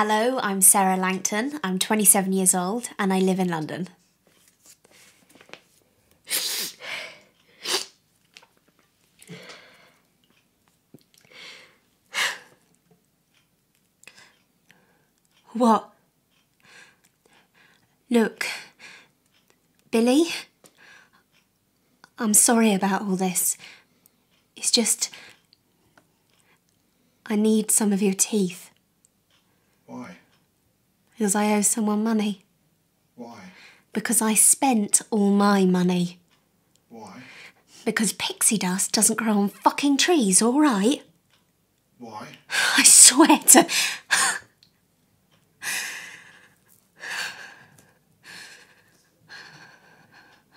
Hello, I'm Sarah Langton. I'm 27 years old and I live in London. What? Look, Billy, I'm sorry about all this. It's just. I need some of your teeth? Because I owe someone money. Why? Because I spent all my money. Why? Because pixie dust doesn't grow on fucking trees, alright? Why? I swear to.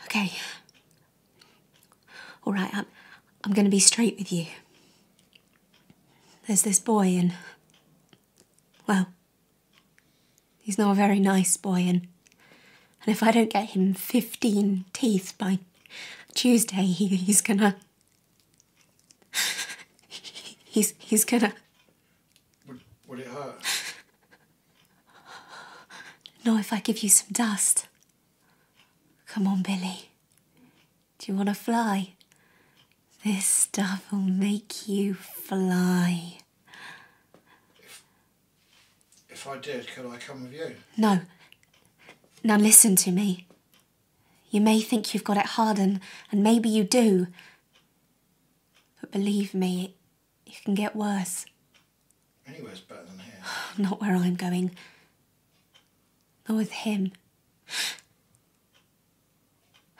okay. All right, I'm, I'm going to be straight with you. There's this boy, and. Well, he's not a very nice boy, and. And if I don't get him 15 teeth by Tuesday, he, he's gonna. He's, he's gonna. Would, would it hurt? No, if I give you some dust. Come on, Billy. Do you want to fly? This stuff will make you fly. If I did, could I come with you? No. Now listen to me. You may think you've got it hard, and, and maybe you do. But believe me, it can get worse. Anywhere's better than here. Not where I'm going. Not with him.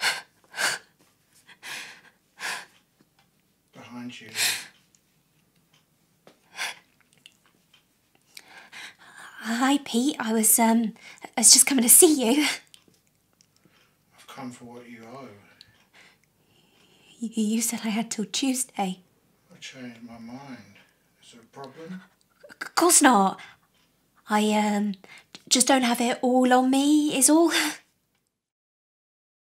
Behind you. Hi, Pete. I was, um, I was just coming to see you. I've come for what you owe. You, you said I had till Tuesday. I changed my mind. Is there a problem? Of course not. I, um, just don't have it all on me, is all.